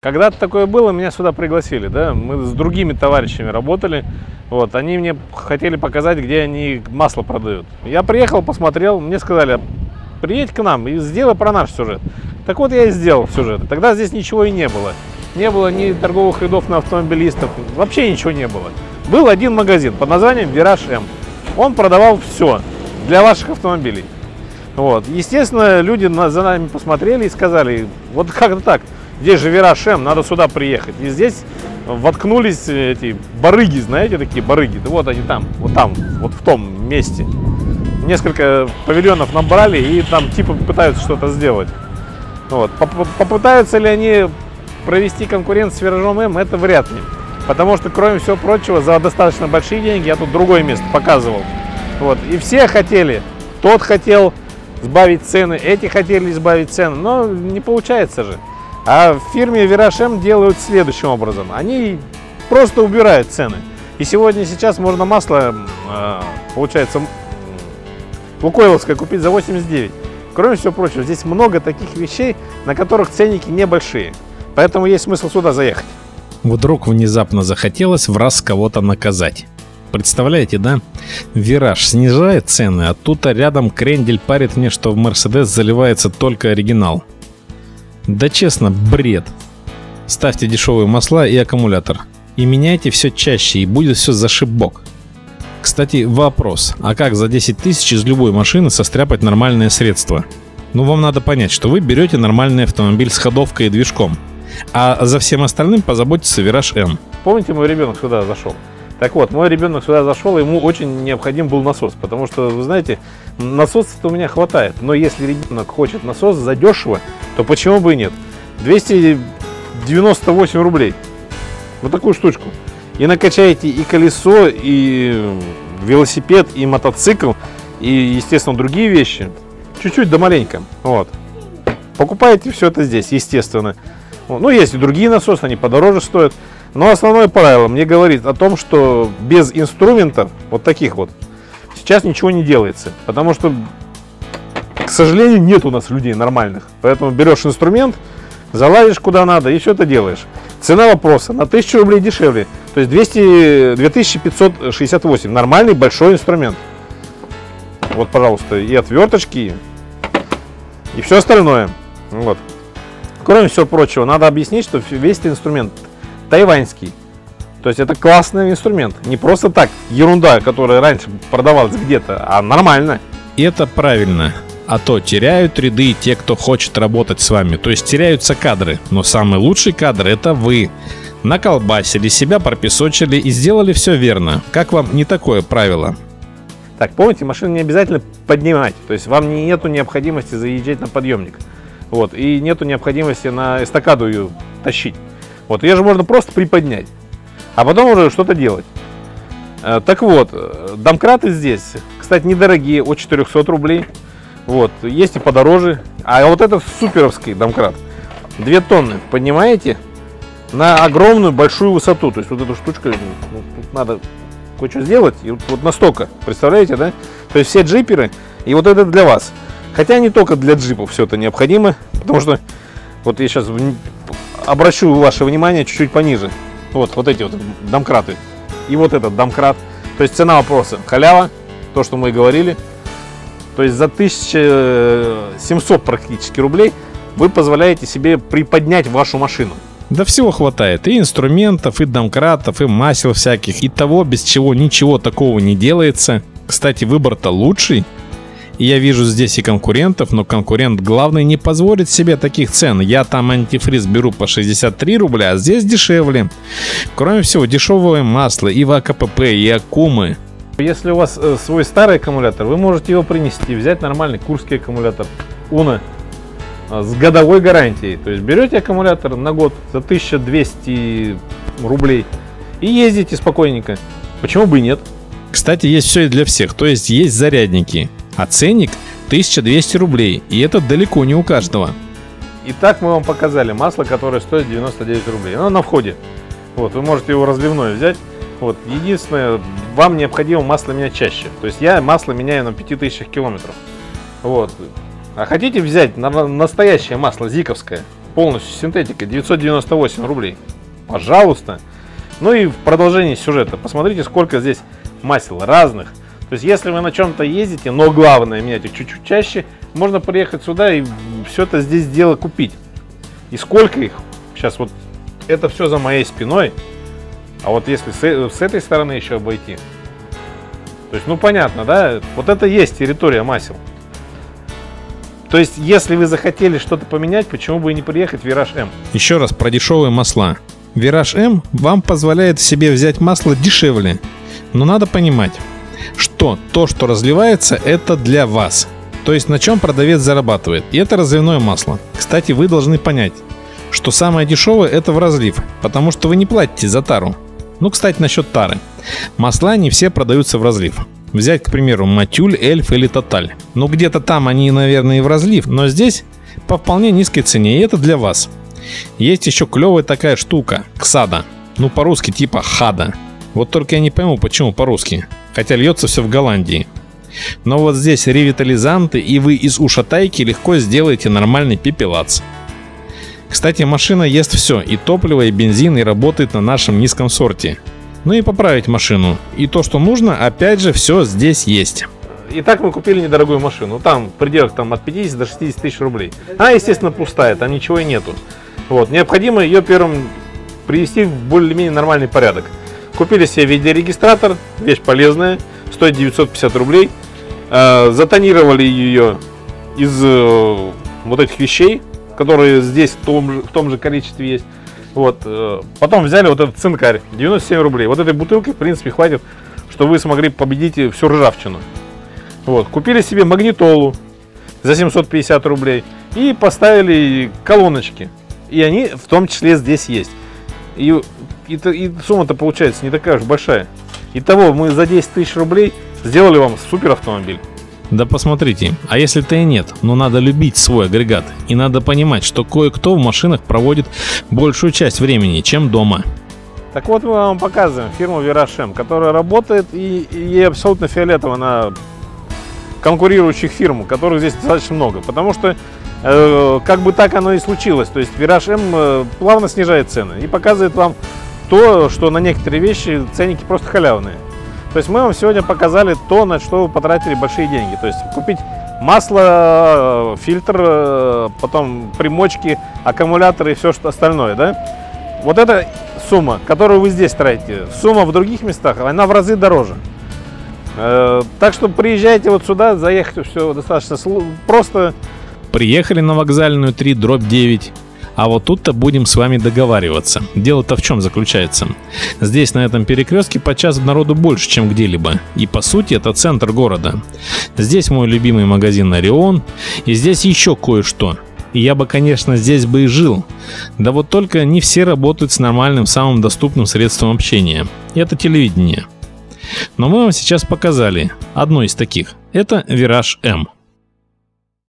Когда-то такое было, меня сюда пригласили, да, мы с другими товарищами работали, вот, они мне хотели показать, где они масло продают. Я приехал, посмотрел, мне сказали, приедь к нам и сделай про наш сюжет. Так вот я и сделал сюжет. Тогда здесь ничего и не было. Не было ни торговых рядов на автомобилистов, вообще ничего не было. Был один магазин под названием Вираж М. Он продавал все для ваших автомобилей. Вот. Естественно, люди за нами посмотрели и сказали, вот как-то так, Здесь же Вираж М, надо сюда приехать. И здесь воткнулись эти барыги, знаете, такие барыги. Да вот они там, вот там, вот в том месте. Несколько павильонов набрали и там типа пытаются что-то сделать. Вот. Попытаются ли они провести конкуренцию с Виражом М, это вряд ли. Потому что, кроме всего прочего, за достаточно большие деньги я тут другое место показывал. Вот. И все хотели, тот хотел сбавить цены, эти хотели сбавить цены, но не получается же. А в фирме Вираж делают следующим образом. Они просто убирают цены. И сегодня, сейчас можно масло, а, получается, лукойловское купить за 89. Кроме всего прочего, здесь много таких вещей, на которых ценники небольшие. Поэтому есть смысл сюда заехать. Вдруг внезапно захотелось в раз кого-то наказать. Представляете, да? Вираж снижает цены, а тут рядом крендель парит мне, что в Мерседес заливается только оригинал. Да честно, бред. Ставьте дешевые масла и аккумулятор. И меняйте все чаще, и будет все зашибок. Кстати, вопрос. А как за 10 тысяч из любой машины состряпать нормальное средство? Ну, вам надо понять, что вы берете нормальный автомобиль с ходовкой и движком. А за всем остальным позаботится Вираж М. Помните, мой ребенок сюда зашел? Так вот, мой ребенок сюда зашел, ему очень необходим был насос, потому что, вы знаете, насосов-то у меня хватает. Но если ребенок хочет насос задешево, то почему бы и нет? 298 рублей. Вот такую штучку. И накачаете и колесо, и велосипед, и мотоцикл, и, естественно, другие вещи. Чуть-чуть да маленько. Вот. Покупаете все это здесь, естественно. Ну, есть и другие насосы, они подороже стоят. Но основное правило мне говорит о том, что без инструментов, вот таких вот, сейчас ничего не делается. Потому что к сожалению, нет у нас людей нормальных. Поэтому берешь инструмент, залазишь куда надо и все это делаешь. Цена вопроса на 1000 рублей дешевле. То есть 200, 2568. Нормальный большой инструмент. Вот, пожалуйста, и отверточки, и все остальное. Вот. Кроме всего прочего, надо объяснить, что весь этот инструмент тайваньский. То есть это классный инструмент. Не просто так, ерунда, которая раньше продавалась где-то, а нормально. И это правильно. А то теряют ряды те, кто хочет работать с вами. То есть теряются кадры. Но самый лучший кадр это вы. Наколбасили, себя пропесочили и сделали все верно. Как вам не такое правило? Так, помните, машину не обязательно поднимать. То есть вам нету необходимости заезжать на подъемник. Вот, и нету необходимости на эстакаду ее тащить. Вот, ее же можно просто приподнять. А потом уже что-то делать. Э, так вот, э, домкраты здесь, кстати, недорогие, от 400 рублей. Вот, есть и подороже. А вот этот суперовский домкрат. 2 тонны, понимаете? На огромную большую высоту. То есть вот эту штучку ну, тут надо кое-что сделать. И вот, вот настолько, представляете, да? То есть все джиперы, и вот это для вас. Хотя не только для джипов все это необходимо, потому что вот я сейчас обращу ваше внимание чуть-чуть пониже. Вот, вот эти вот домкраты. И вот этот домкрат. То есть цена вопроса халява, то, что мы говорили. То есть за 1700 практически рублей вы позволяете себе приподнять вашу машину. Да всего хватает. И инструментов, и домкратов, и масел всяких. И того, без чего ничего такого не делается. Кстати, выбор-то лучший. И я вижу здесь и конкурентов, но конкурент главный не позволит себе таких цен. Я там антифриз беру по 63 рубля, а здесь дешевле. Кроме всего, дешевое масло и в АКПП, и Акумы. Если у вас э, свой старый аккумулятор, вы можете его принести, взять нормальный курский аккумулятор Уна с годовой гарантией. То есть берете аккумулятор на год за 1200 рублей и ездите спокойненько. Почему бы и нет? Кстати, есть все и для всех, то есть есть зарядники. А ценник 1200 рублей, и это далеко не у каждого. Итак, мы вам показали масло, которое стоит 99 рублей. Оно на входе. Вот, вы можете его разливное взять вот. Единственное, вам необходимо масло менять чаще. То есть я масло меняю на 5000 километров. Вот. А хотите взять настоящее масло зиковское, полностью синтетика, 998 рублей. Пожалуйста. Ну и в продолжении сюжета, посмотрите, сколько здесь масел разных. То есть, если вы на чем-то ездите, но главное менять их чуть-чуть чаще, можно приехать сюда и все это здесь дело купить. И сколько их? Сейчас вот это все за моей спиной. А вот если с, с этой стороны еще обойти, то есть, ну понятно, да, вот это есть территория масел. То есть, если вы захотели что-то поменять, почему бы и не приехать в Вираж М? Еще раз про дешевые масла. Вираж М вам позволяет себе взять масло дешевле. Но надо понимать, что то, что разливается, это для вас. То есть на чем продавец зарабатывает. И это разливное масло. Кстати, вы должны понять, что самое дешевое это в разлив, потому что вы не платите за тару. Ну, кстати, насчет тары. Масла не все продаются в разлив. Взять, к примеру, Матюль, Эльф или Тоталь. Ну, где-то там они, наверное, и в разлив, но здесь по вполне низкой цене, и это для вас. Есть еще клевая такая штука, ксада. Ну, по-русски типа хада. Вот только я не пойму, почему по-русски. Хотя льется все в Голландии. Но вот здесь ревитализанты, и вы из ушатайки легко сделаете нормальный пепелац. Кстати, машина ест все, и топливо, и бензин, и работает на нашем низком сорте. Ну и поправить машину. И то, что нужно, опять же, все здесь есть. Итак, мы купили недорогую машину. Там в пределах там, от 50 до 60 тысяч рублей. Она, естественно, пустая, там ничего и нету. Вот. Необходимо ее первым привести в более-менее нормальный порядок. Купили себе видеорегистратор, вещь полезная, стоит 950 рублей. Э, затонировали ее из э, вот этих вещей, которые здесь в том в том же количестве есть. Вот. Э, потом взяли вот этот цинкарь, 97 рублей. Вот этой бутылки, в принципе, хватит, чтобы вы смогли победить всю ржавчину. Вот. Купили себе магнитолу за 750 рублей и поставили колоночки. И они в том числе здесь есть. И, и, и сумма-то получается не такая уж большая. Итого мы за 10 тысяч рублей сделали вам супер автомобиль. Да посмотрите, а если-то и нет, но надо любить свой агрегат. И надо понимать, что кое-кто в машинах проводит большую часть времени, чем дома. Так вот мы вам показываем фирму Верашем, которая работает и ей абсолютно фиолетово на конкурирующих фирм, которых здесь достаточно много. Потому что э, как бы так оно и случилось. То есть Вираж М э, плавно снижает цены и показывает вам то, что на некоторые вещи ценники просто халявные. То есть мы вам сегодня показали то, на что вы потратили большие деньги. То есть купить масло, э, фильтр, э, потом примочки, аккумуляторы и все что остальное, да? Вот эта сумма, которую вы здесь тратите, сумма в других местах, она в разы дороже. Э, так что приезжайте вот сюда, заехать все достаточно просто. Приехали на вокзальную 3 дробь 9 а вот тут-то будем с вами договариваться. Дело-то в чем заключается? Здесь на этом перекрестке подчас народу больше, чем где-либо. И по сути это центр города. Здесь мой любимый магазин Орион. И здесь еще кое-что. И я бы, конечно, здесь бы и жил. Да вот только не все работают с нормальным, самым доступным средством общения. Это телевидение. Но мы вам сейчас показали одно из таких. Это Вираж М.